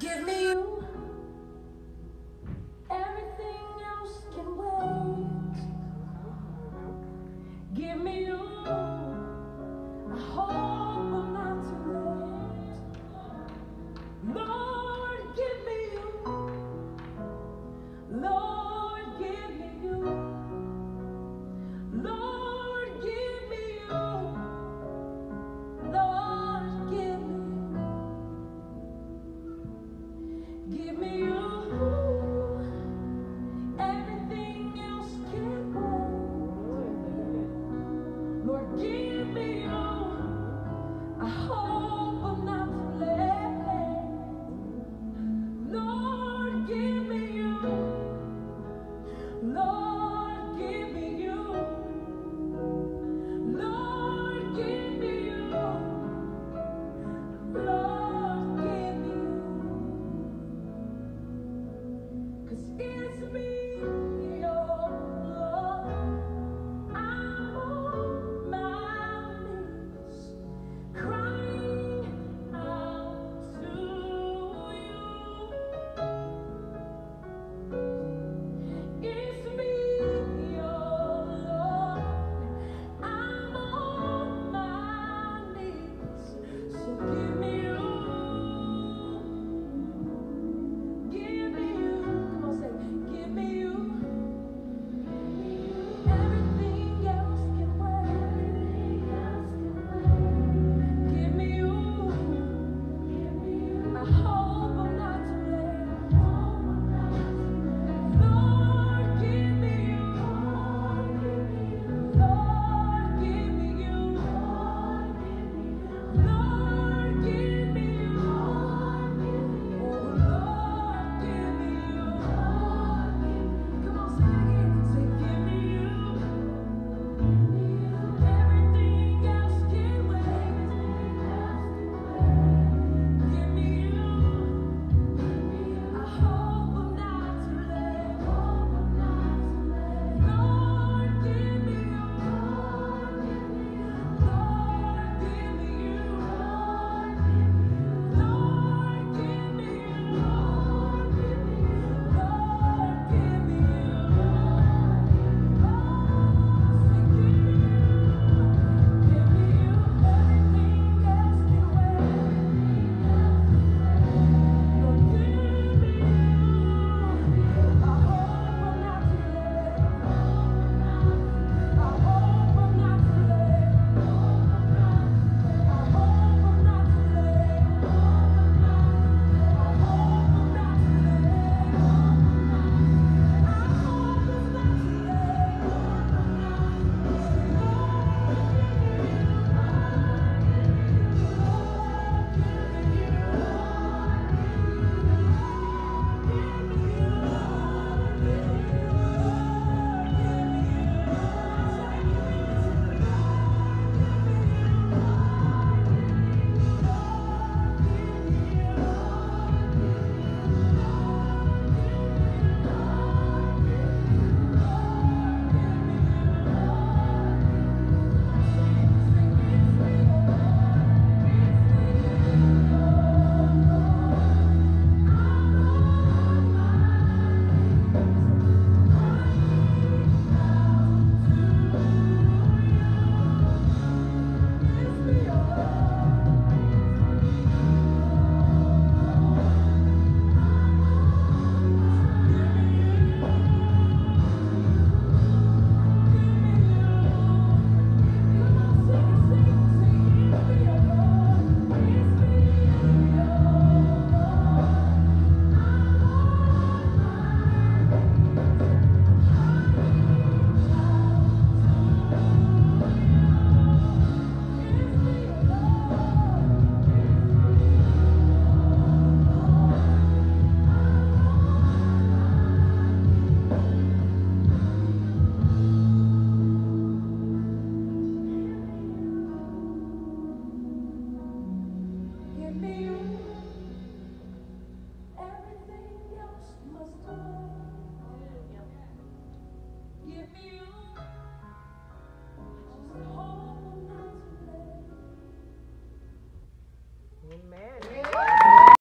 Give me you.